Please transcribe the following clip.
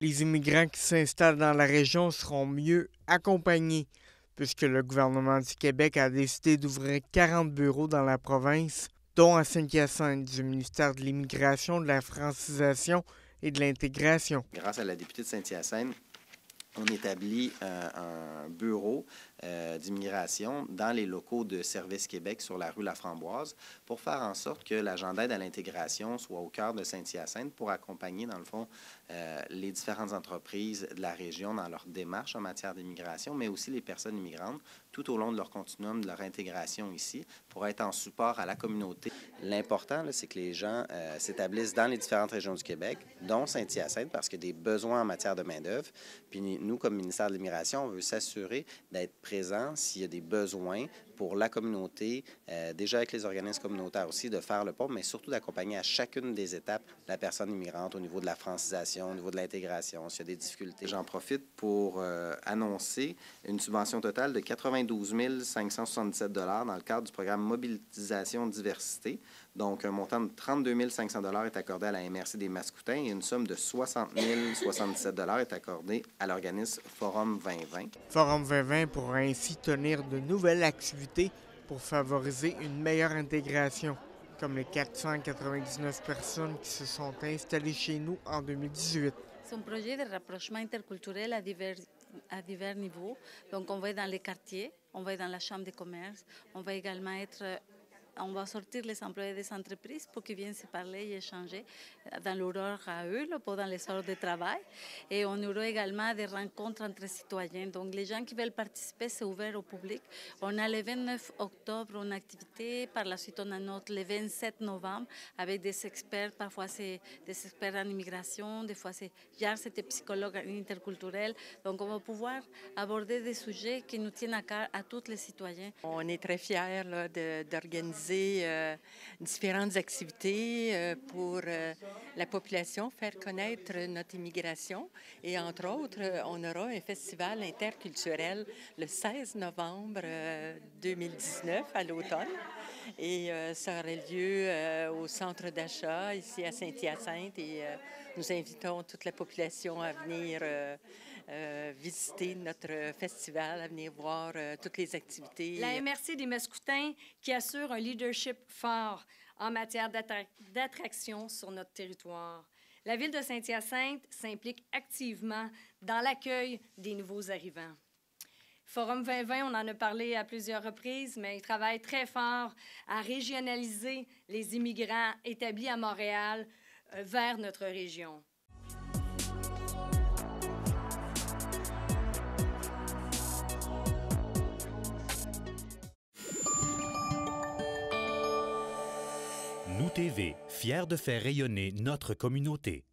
Les immigrants qui s'installent dans la région seront mieux accompagnés puisque le gouvernement du Québec a décidé d'ouvrir 40 bureaux dans la province, dont à Saint-Hyacinthe du ministère de l'Immigration, de la Francisation et de l'Intégration. Grâce à la députée de Saint-Hyacinthe, on établit euh, un bureau euh, d'immigration dans les locaux de Service Québec sur la rue La Framboise pour faire en sorte que l'agenda d'aide à l'intégration soit au cœur de Saint-Hyacinthe pour accompagner, dans le fond, euh, les différentes entreprises de la région dans leur démarche en matière d'immigration, mais aussi les personnes immigrantes tout au long de leur continuum, de leur intégration ici, pour être en support à la communauté. L'important, c'est que les gens s'établissent dans les différentes régions du Québec, dont Saint-Hyacinthe, parce qu'il y a des besoins en matière de main-d'œuvre. Puis nous, comme ministère de l'Immigration, on veut s'assurer d'être présent s'il y a des besoins pour la communauté, euh, déjà avec les organismes communautaires aussi, de faire le pont, mais surtout d'accompagner à chacune des étapes la personne immigrante au niveau de la francisation, au niveau de l'intégration, s'il y a des difficultés. J'en profite pour euh, annoncer une subvention totale de 92 577 dans le cadre du programme Mobilisation Diversité. Donc, un montant de 32 500 est accordé à la MRC des Mascoutins et une somme de 60 077 est accordée à l'organisme Forum 2020. Forum 2020 pourra ainsi tenir de nouvelles activités pour favoriser une meilleure intégration, comme les 499 personnes qui se sont installées chez nous en 2018. C'est un projet de rapprochement interculturel à divers, à divers niveaux. Donc, on va être dans les quartiers, on va être dans la chambre de commerce, on va également être on va sortir les employés des entreprises pour qu'ils viennent se parler et échanger dans leur heure à eux, pendant les heures de travail. Et on aura également des rencontres entre citoyens. Donc, les gens qui veulent participer, c'est ouvert au public. On a le 29 octobre une activité. Par la suite, on a notre le 27 novembre avec des experts. Parfois, c'est des experts en immigration. Des fois, c'est hier, c'était psychologue interculturel. Donc, on va pouvoir aborder des sujets qui nous tiennent à cœur à tous les citoyens. On est très fiers d'organiser euh, différentes activités euh, pour euh, la population, faire connaître notre immigration. Et entre autres, on aura un festival interculturel le 16 novembre 2019 à l'automne. Et ça aurait lieu au centre d'achat ici à Saint-Hyacinthe. Et nous invitons toute la population à venir euh, visiter notre festival, à venir voir euh, toutes les activités. La MRC des Mescoutins qui assure un leadership fort en matière d'attraction sur notre territoire. La ville de Saint-Hyacinthe s'implique activement dans l'accueil des nouveaux arrivants. Forum 2020, on en a parlé à plusieurs reprises, mais il travaille très fort à régionaliser les immigrants établis à Montréal euh, vers notre région. Nous TV, fiers de faire rayonner notre communauté.